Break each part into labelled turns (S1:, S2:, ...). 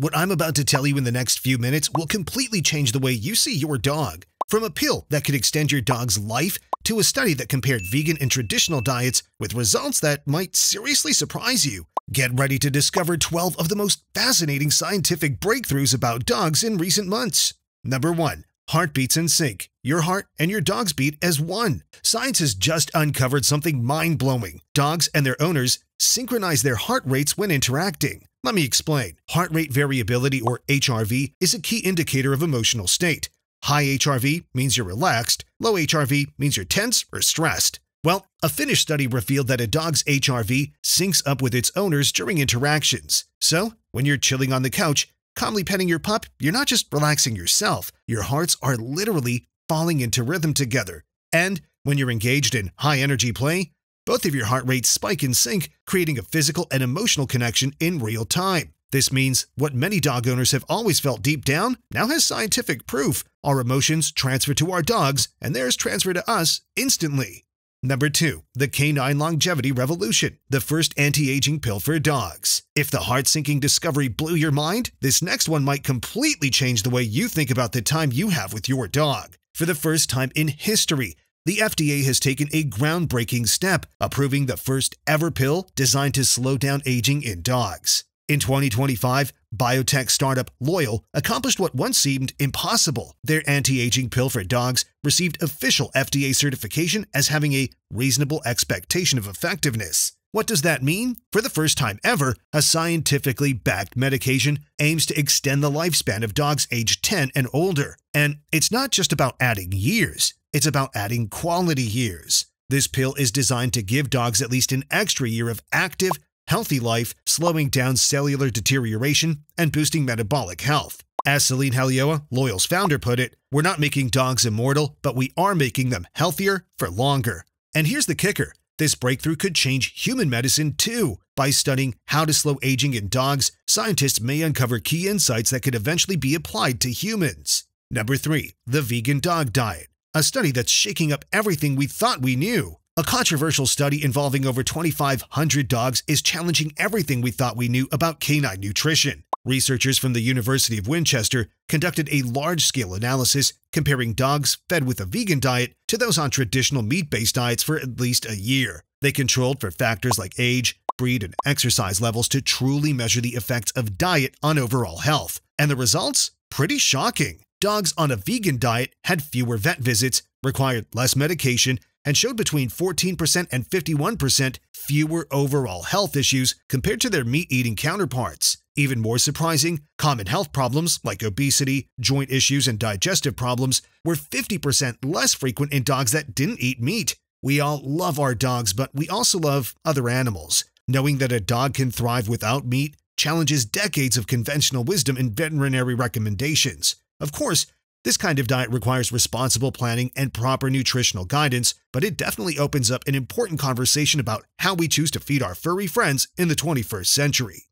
S1: What I'm about to tell you in the next few minutes will completely change the way you see your dog. From a pill that could extend your dog's life to a study that compared vegan and traditional diets with results that might seriously surprise you. Get ready to discover 12 of the most fascinating scientific breakthroughs about dogs in recent months. Number 1. Heartbeats in sync. Your heart and your dog's beat as one. Science has just uncovered something mind blowing. Dogs and their owners synchronize their heart rates when interacting. Let me explain. Heart rate variability, or HRV, is a key indicator of emotional state. High HRV means you're relaxed, low HRV means you're tense or stressed. Well, a Finnish study revealed that a dog's HRV syncs up with its owners during interactions. So, when you're chilling on the couch, calmly petting your pup, you're not just relaxing yourself, your hearts are literally falling into rhythm together. And when you're engaged in high energy play, both of your heart rates spike in sync, creating a physical and emotional connection in real time. This means what many dog owners have always felt deep down now has scientific proof. Our emotions transfer to our dogs, and theirs transfer to us instantly. Number 2. The Canine Longevity Revolution, the first anti-aging pill for dogs. If the heart-syncing discovery blew your mind, this next one might completely change the way you think about the time you have with your dog. For the first time in history, the FDA has taken a groundbreaking step, approving the first ever pill designed to slow down aging in dogs. In 2025, biotech startup Loyal accomplished what once seemed impossible. Their anti-aging pill for dogs received official FDA certification as having a reasonable expectation of effectiveness. What does that mean? For the first time ever, a scientifically backed medication aims to extend the lifespan of dogs aged 10 and older. And it's not just about adding years, it's about adding quality years. This pill is designed to give dogs at least an extra year of active, healthy life, slowing down cellular deterioration and boosting metabolic health. As Celine Halioua, Loyal's founder, put it, we're not making dogs immortal, but we are making them healthier for longer. And here's the kicker this breakthrough could change human medicine too. By studying how to slow aging in dogs, scientists may uncover key insights that could eventually be applied to humans. Number 3. The Vegan Dog Diet, a study that's shaking up everything we thought we knew. A controversial study involving over 2,500 dogs is challenging everything we thought we knew about canine nutrition. Researchers from the University of Winchester conducted a large-scale analysis comparing dogs fed with a vegan diet to those on traditional meat-based diets for at least a year. They controlled for factors like age, breed, and exercise levels to truly measure the effects of diet on overall health. And the results? Pretty shocking. Dogs on a vegan diet had fewer vet visits, required less medication, and showed between 14% and 51% fewer overall health issues compared to their meat-eating counterparts. Even more surprising, common health problems like obesity, joint issues, and digestive problems were 50% less frequent in dogs that didn't eat meat. We all love our dogs, but we also love other animals. Knowing that a dog can thrive without meat challenges decades of conventional wisdom and veterinary recommendations. Of course, this kind of diet requires responsible planning and proper nutritional guidance, but it definitely opens up an important conversation about how we choose to feed our furry friends in the 21st century.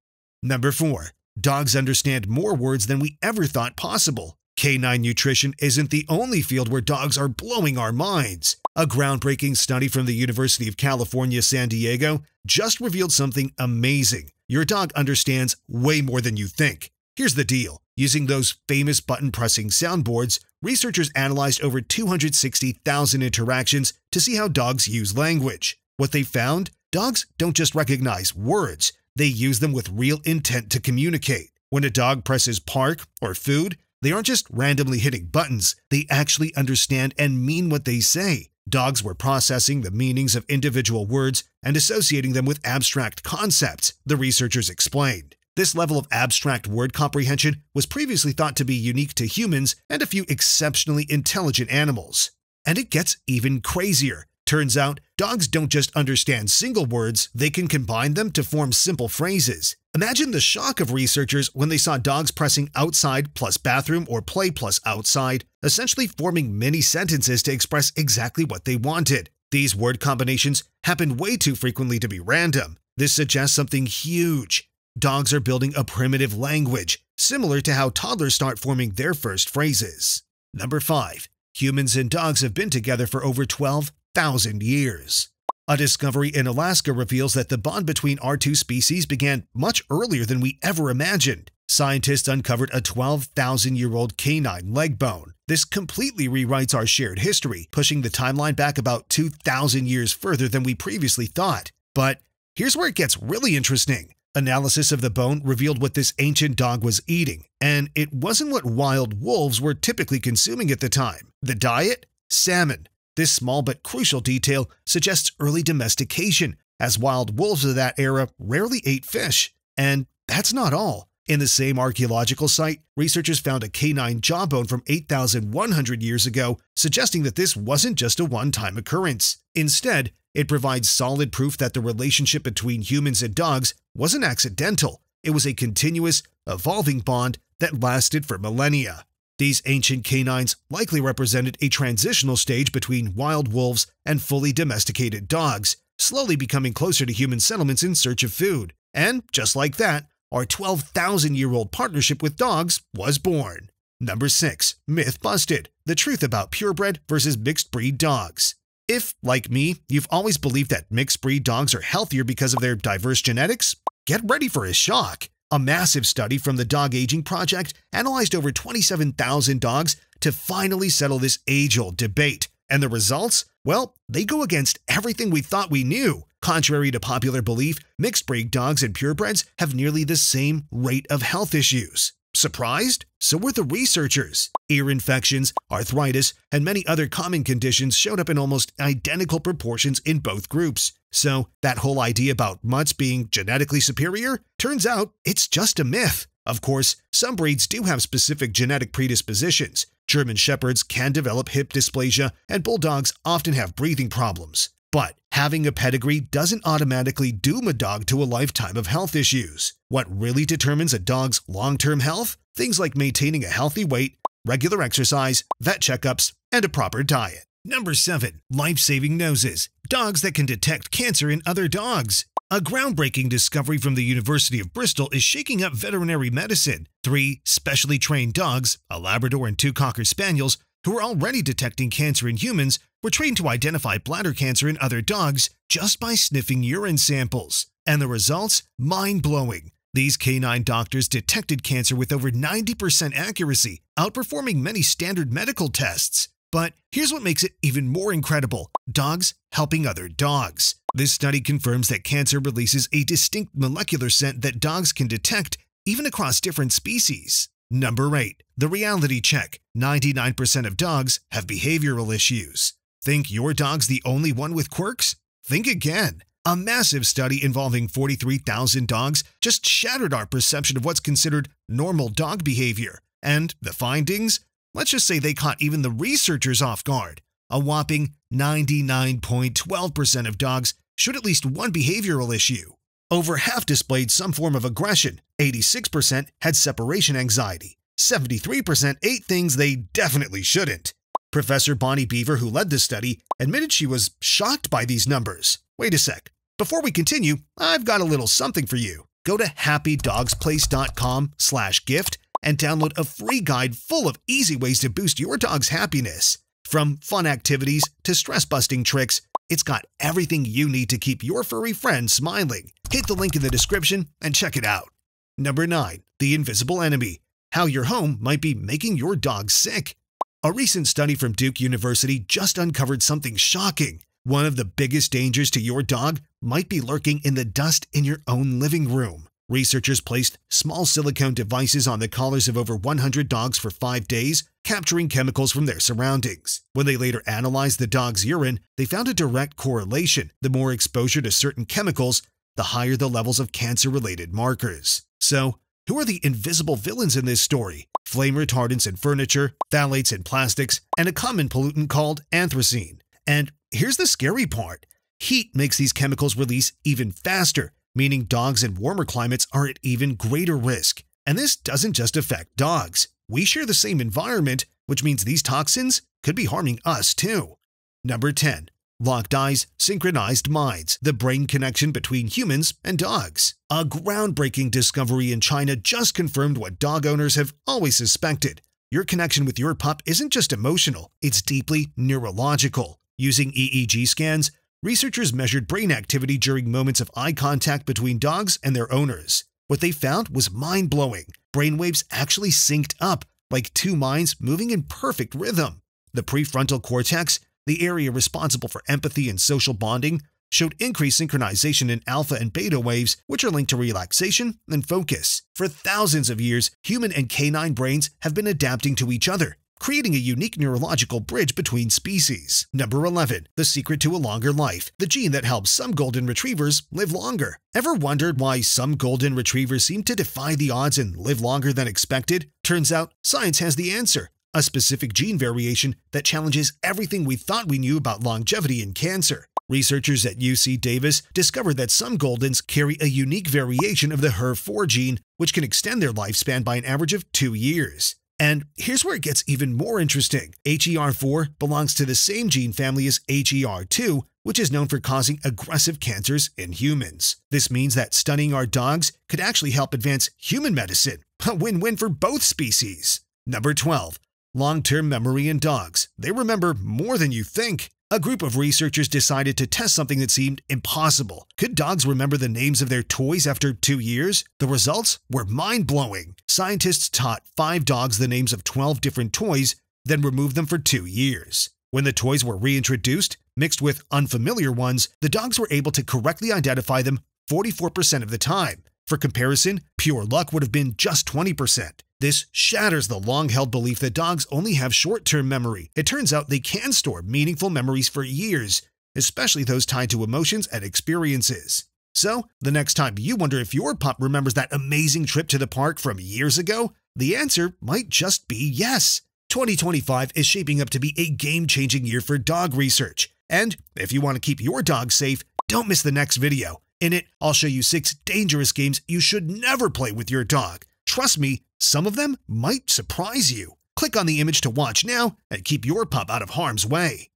S1: Number 4. Dogs understand more words than we ever thought possible. Canine nutrition isn't the only field where dogs are blowing our minds. A groundbreaking study from the University of California, San Diego just revealed something amazing. Your dog understands way more than you think. Here's the deal. Using those famous button pressing soundboards, researchers analyzed over 260,000 interactions to see how dogs use language. What they found? Dogs don't just recognize words, they use them with real intent to communicate. When a dog presses park or food, they aren't just randomly hitting buttons, they actually understand and mean what they say. Dogs were processing the meanings of individual words and associating them with abstract concepts, the researchers explained. This level of abstract word comprehension was previously thought to be unique to humans and a few exceptionally intelligent animals. And it gets even crazier. Turns out, dogs don't just understand single words, they can combine them to form simple phrases. Imagine the shock of researchers when they saw dogs pressing outside plus bathroom or play plus outside, essentially forming many sentences to express exactly what they wanted. These word combinations happen way too frequently to be random. This suggests something huge dogs are building a primitive language, similar to how toddlers start forming their first phrases. Number 5. Humans and dogs have been together for over 12,000 years. A discovery in Alaska reveals that the bond between our two species began much earlier than we ever imagined. scientists uncovered a 12,000 year old canine leg bone. This completely rewrites our shared history, pushing the timeline back about 2,000 years further than we previously thought. But here's where it gets really interesting. Analysis of the bone revealed what this ancient dog was eating, and it wasn't what wild wolves were typically consuming at the time. The diet? Salmon. This small but crucial detail suggests early domestication, as wild wolves of that era rarely ate fish. And that's not all. In the same archaeological site, researchers found a canine jawbone from 8,100 years ago, suggesting that this wasn't just a one-time occurrence. Instead, it provides solid proof that the relationship between humans and dogs wasn't accidental. It was a continuous, evolving bond that lasted for millennia. These ancient canines likely represented a transitional stage between wild wolves and fully domesticated dogs, slowly becoming closer to human settlements in search of food. And just like that, our 12,000 year old partnership with dogs was born. Number 6. Myth Busted The Truth About Purebred versus Mixed Breed Dogs. If, like me, you've always believed that mixed breed dogs are healthier because of their diverse genetics, get ready for a shock. A massive study from the Dog Aging Project analyzed over 27,000 dogs to finally settle this age old debate. And the results? Well, they go against everything we thought we knew. Contrary to popular belief, mixed breed dogs and purebreds have nearly the same rate of health issues. Surprised? So were the researchers. Ear infections, arthritis, and many other common conditions showed up in almost identical proportions in both groups. So, that whole idea about mutts being genetically superior? Turns out it's just a myth. Of course, some breeds do have specific genetic predispositions. German Shepherds can develop hip dysplasia, and Bulldogs often have breathing problems. But having a pedigree doesn't automatically doom a dog to a lifetime of health issues. What really determines a dog's long-term health? Things like maintaining a healthy weight, regular exercise, vet checkups, and a proper diet. Number 7. Life-saving noses. Dogs that can detect cancer in other dogs. A groundbreaking discovery from the University of Bristol is shaking up veterinary medicine. Three specially trained dogs, a Labrador and two Cocker Spaniels, who are already detecting cancer in humans, were trained to identify bladder cancer in other dogs just by sniffing urine samples. And the results? Mind-blowing. These canine doctors detected cancer with over 90% accuracy, outperforming many standard medical tests. But here's what makes it even more incredible dogs helping other dogs. This study confirms that cancer releases a distinct molecular scent that dogs can detect even across different species. Number 8. The Reality Check 99% of dogs have behavioral issues. Think your dog's the only one with quirks? Think again. A massive study involving 43,000 dogs just shattered our perception of what's considered normal dog behavior. And the findings? Let's just say they caught even the researchers off guard. A whopping 99.12% of dogs showed at least one behavioral issue. Over half displayed some form of aggression, 86% had separation anxiety, 73% ate things they definitely shouldn't. Professor Bonnie Beaver, who led this study, admitted she was shocked by these numbers. Wait a sec. Before we continue, I've got a little something for you. Go to happydogsplace.com slash gift and download a free guide full of easy ways to boost your dog's happiness. From fun activities to stress-busting tricks, it's got everything you need to keep your furry friend smiling. Hit the link in the description and check it out. Number 9. The Invisible Enemy How your home might be making your dog sick. A recent study from Duke University just uncovered something shocking. One of the biggest dangers to your dog might be lurking in the dust in your own living room. Researchers placed small silicone devices on the collars of over 100 dogs for five days, capturing chemicals from their surroundings. When they later analyzed the dog's urine, they found a direct correlation. The more exposure to certain chemicals, the higher the levels of cancer-related markers. So, who are the invisible villains in this story? Flame retardants in furniture, phthalates in plastics, and a common pollutant called anthracene. And here's the scary part. Heat makes these chemicals release even faster, meaning dogs in warmer climates are at even greater risk. And this doesn't just affect dogs. We share the same environment, which means these toxins could be harming us too. Number 10. Locked Eyes Synchronized Minds, the brain connection between humans and dogs. A groundbreaking discovery in China just confirmed what dog owners have always suspected. Your connection with your pup isn't just emotional, it's deeply neurological. Using EEG scans, researchers measured brain activity during moments of eye contact between dogs and their owners. What they found was mind-blowing. brainwaves actually synced up, like two minds moving in perfect rhythm. The prefrontal cortex, the area responsible for empathy and social bonding, showed increased synchronization in alpha and beta waves, which are linked to relaxation and focus. For thousands of years, human and canine brains have been adapting to each other, creating a unique neurological bridge between species. Number 11. The secret to a longer life. The gene that helps some golden retrievers live longer. Ever wondered why some golden retrievers seem to defy the odds and live longer than expected? Turns out, science has the answer. A specific gene variation that challenges everything we thought we knew about longevity in cancer. Researchers at UC Davis discovered that some Goldens carry a unique variation of the HER4 gene, which can extend their lifespan by an average of two years. And here's where it gets even more interesting. HER4 belongs to the same gene family as HER2, which is known for causing aggressive cancers in humans. This means that studying our dogs could actually help advance human medicine. A win-win for both species. Number 12. Long-term memory in dogs. They remember more than you think. A group of researchers decided to test something that seemed impossible. Could dogs remember the names of their toys after two years? The results were mind blowing. Scientists taught five dogs the names of 12 different toys, then removed them for two years. When the toys were reintroduced, mixed with unfamiliar ones, the dogs were able to correctly identify them 44% of the time. For comparison, pure luck would have been just 20%. This shatters the long held belief that dogs only have short term memory. It turns out they can store meaningful memories for years, especially those tied to emotions and experiences. So, the next time you wonder if your pup remembers that amazing trip to the park from years ago, the answer might just be yes. 2025 is shaping up to be a game changing year for dog research. And if you want to keep your dog safe, don't miss the next video. In it, I'll show you six dangerous games you should never play with your dog. Trust me, some of them might surprise you. Click on the image to watch now and keep your pup out of harm's way.